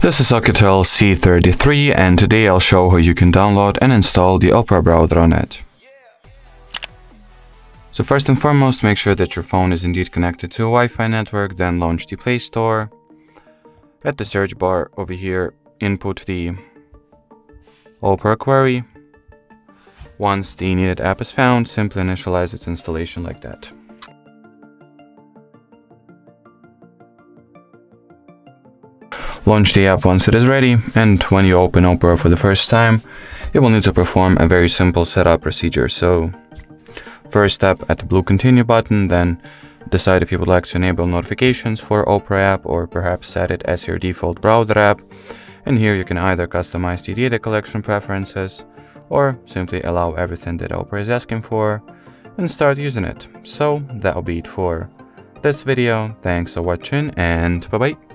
This is OUKITEL C33 and today I'll show how you can download and install the Opera browser on it. So first and foremost, make sure that your phone is indeed connected to a Wi-Fi network, then launch the Play Store. At the search bar over here, input the Opera query. Once the needed app is found, simply initialize its installation like that. Launch the app once it is ready, and when you open Opera for the first time, it will need to perform a very simple setup procedure. So, first tap at the blue continue button, then decide if you would like to enable notifications for Opera app or perhaps set it as your default browser app. And here you can either customize the data collection preferences or simply allow everything that Opera is asking for and start using it. So that'll be it for this video. Thanks for watching and bye bye.